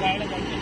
来了，赶紧。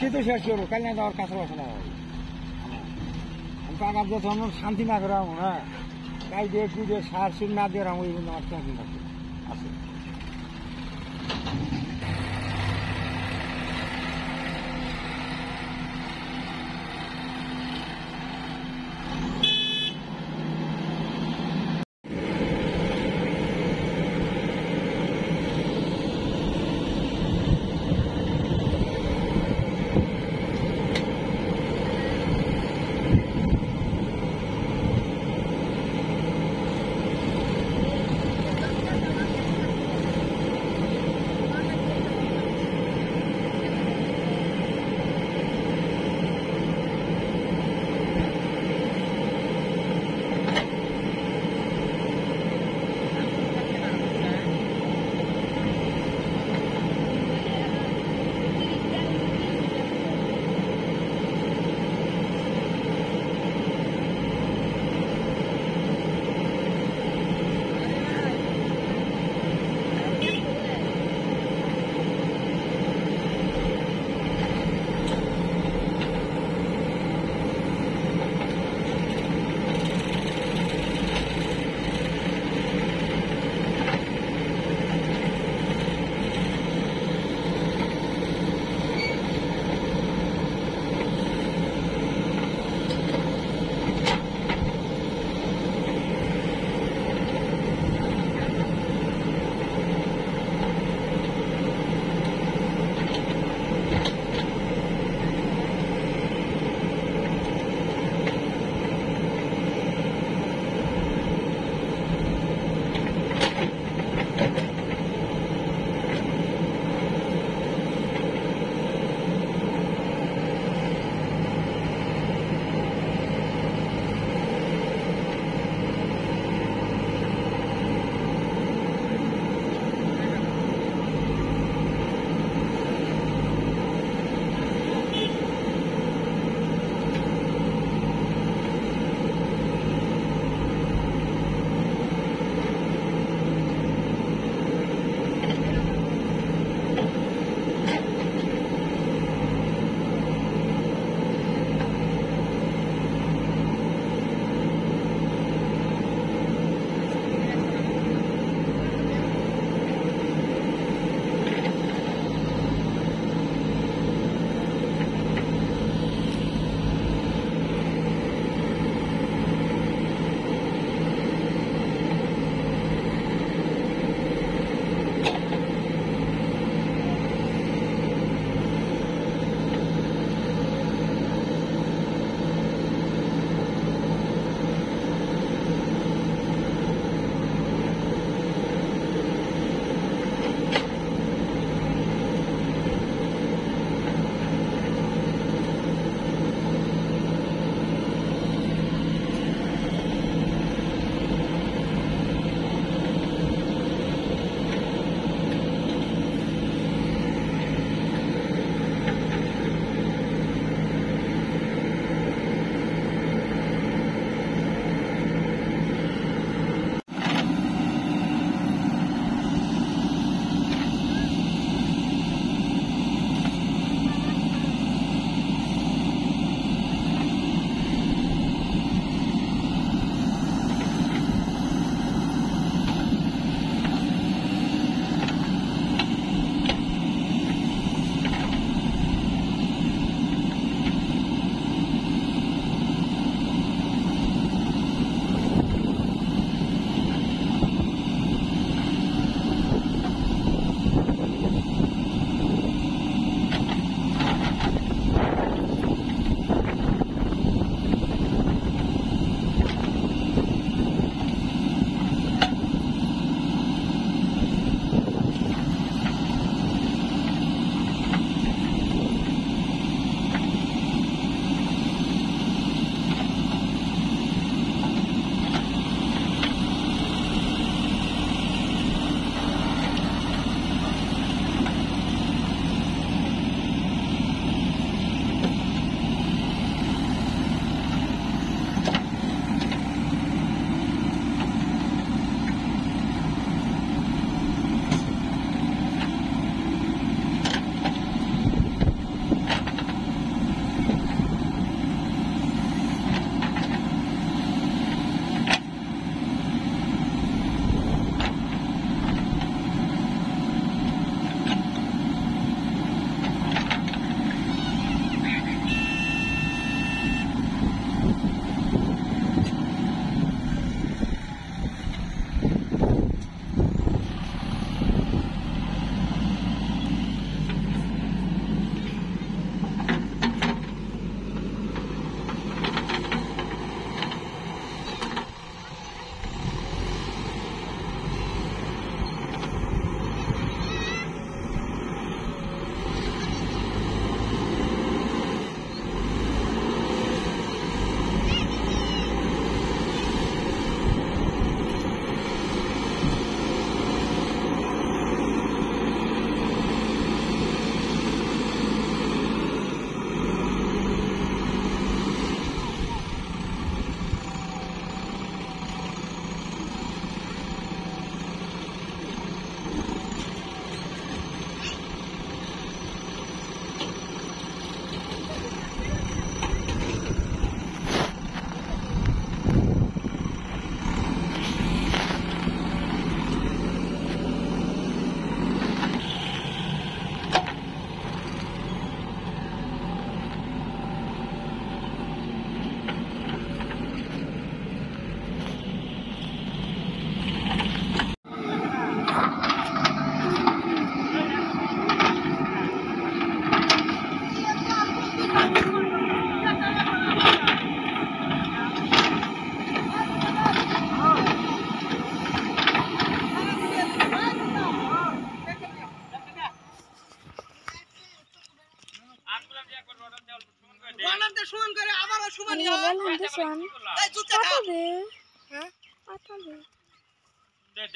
আজকে তো শেষ করব কাল না যাওয়ার কাছে বসে না টাকা দিয়ে আমার শান্তি না করে আমি হ্যাঁ? তাই দিয়ে একটু দিয়ে সার সুর না দিয়ে আমি ওই আমার চাকরি আছে atadı. He? Deh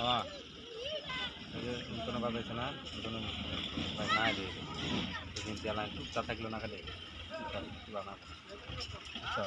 হ্যাঁ। কোনো বাজাইছে না? কোনো না দিয়ে সেদিন জ্বালা চুপচাপ থাকল না খালি। কিবা আচ্ছা।